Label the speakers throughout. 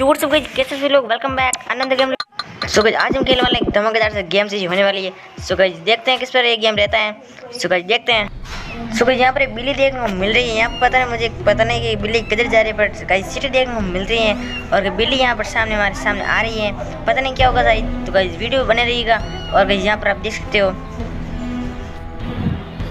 Speaker 1: सब कैसे से लोग welcome back Anand game so guys आज हम खेलने वाले धमाकेदार से गेम से होने वाली है। सो गाइस देखते हैं किस पर ये गेम रहता है। सो गाइस देखते हैं। सो गाइस यहाँ पर एक बिल्ली देखने को मिल रही है। यहाँ पर पता नहीं, मुझे पता नहीं कि बिल्ली किधर जा रही है पर गाइस सिटी देखने को मिल रही है और बिल्ली यहाँ पर सामने हमारे सामने आ रही है। पता नहीं क्या होगा गाइस तो गाइस वीडियो बने रहिएगा और गाइस यहाँ पर आप देख सकते हो।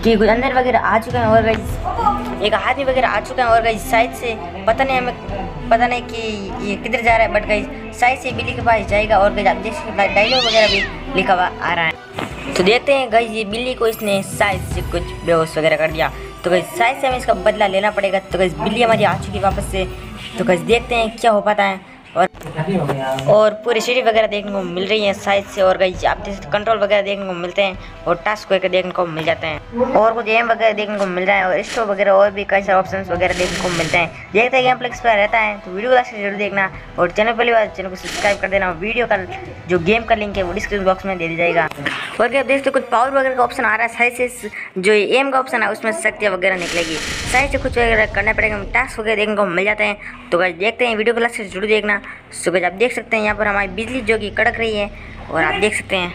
Speaker 1: कि कुछ अंदर वगैरह आ चुके हैं और गाइस एक आदमी वगैरह आ चुके हैं और गाइस साइड से पता नहीं हमें, पता नहीं कि ये किधर जा रहा है बट गाइस साइड से बिल्ली के पास जाएगा और गाइस आप देख सकते डायलॉग वगैरह भी लिखा हुआ आ रहा है। तो देखते हैं गाइस ये बिल्ली को इसने साइड से कुछ बेहोश वगैरह कर दिया। तो गाइस साइड से हमें इसका बदला लेना पड़ेगा। तो गाइस बिल्ली हमारी आ चुकी वापस से। तो गाइस देखते हैं क्या हो पाता है। और पूरी सीढ़ी वगैरह देखने को मिल रही है साइड से और आप देख कंट्रोल वगैरह देखने को मिलते हैं और टास्क वगैरह देखने को मिल जाते हैं। और कुछ एम वगैरह देखने को मिल रहा है और स्टोव वगैरह और भी कई सारे ऑप्शन वगैरह देखने को मिलते हैं। देखते हैं गेम प्लेक्स पर रहता है तो वीडियो लास्ट ज़रूर देखना और चैनल पहली बार चैनल को सब्सक्राइब कर देना। वीडियो का जो गेम का लिंक है वो डिस्क्रिप्शन बॉक्स में दे दिया जाएगा। और क्या देखते कुछ पावर वगैरह का ऑप्शन आ रहा है। साइज़ से जो एम का ऑप्शन है, उसमें शक्तियाँ वगैरह निकलेगी। साइड से कुछ वगैरह करना पड़ेगा टास्क वगैरह देखने को मिल जाते हैं। तो देखते हैं वीडियो को लास्ट ज़रूर देखना। सुबह आप देख सकते हैं यहाँ पर हमारी बिजली जो कि कड़क रही है और आप देख सकते हैं।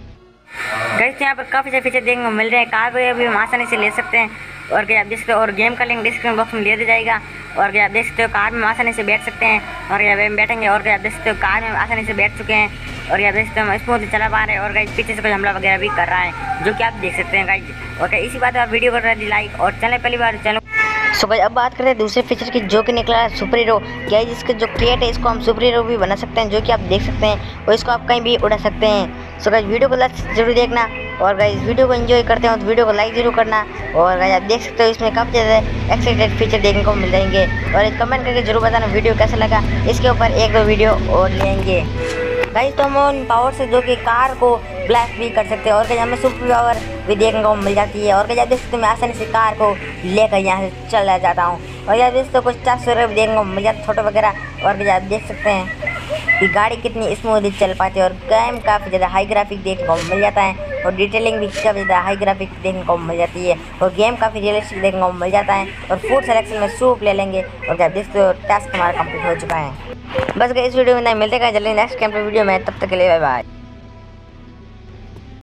Speaker 1: कैसे यहाँ पर काफ़ी सारे फीचर देखने को मिल रहे हैं। कार वगैरह भी हम आसानी से ले सकते हैं। और क्या आप देख सकते हो? और गेम का लिंक डिस्क्रिप्शन बॉक्स में दे दिया जाएगा। और क्या आप देख सकते हो? कार में आसानी से बैठ सकते हैं। और क्या हम बैठेंगे? और क्या आप देख सकते हो? कार में आसानी से बैठ चुके हैं। और क्या देख सकते हो? हम स्मूथली चला पा रहे हैं। और गाइज़ पीछे से कोई हमला वगैरह भी कर रहा है, जो कि आप देख सकते हैं गाइज़ और क्या इसी बात पर वीडियो कर रहे हैं लाइक और चैनल पहली बार, चैनल सो भाई, अब बात करते हैं दूसरे फीचर की जो कि निकला है सुपर हीरो क्या जिसका जो क्रिएट है, इसको हम सुपर हीरो भी बना सकते हैं, जो कि आप देख सकते हैं, और इसको आप कहीं भी उड़ा सकते हैं। सो गाइज़ वीडियो को लास्ट ज़रूर देखना, और गाइज़ वीडियो को एंजॉय करते हैं तो वीडियो को लाइक ज़रूर करना, और गाइज़ आप देख सकते हो इसमें काफ़ी ज़्यादा एक्साइटेड फीचर देखने को मिल जाएँगे। और कमेंट करके ज़रूर बताना वीडियो कैसा लगा, इसके ऊपर एक दो वीडियो और लेंगे। गाइज़ तो हम उन पावर से जो कि कार को ब्लैक भी कर सकते हैं। और कहीं हमें सुपर पावर भी देखने को मिल जाती है। और कहीं देख सकते मैं आसानी से कार को लेकर यहाँ से चला जाता हूँ। और यहाँ दोस्तों कुछ चार सौ भी देखने को मिल जाता फ़ोटो छोटे वगैरह। और कहीं आप देख सकते हैं कि गाड़ी कितनी स्मूथली चल पाती है। और गेम काफ़ी ज़्यादा हाई ग्राफिक देखने को मिल जाता है। और डिटेलिंग भी काफ़ी ज़्यादा हाई ग्राफिक देखने को मिल जाती है। और गेम काफ़ी रियलिस्टिक देखने को मिल जाता है। और फ़ूड सेलेक्शन में सूप ले लेंगे। और क्या देख हो टास्क हमारा कंप्लीट हो चुका है। बस इस वीडियो में नहीं मिलते हैं जल्दी नेक्स्ट कैंप वीडियो में। तब तक के लिए बाय बाय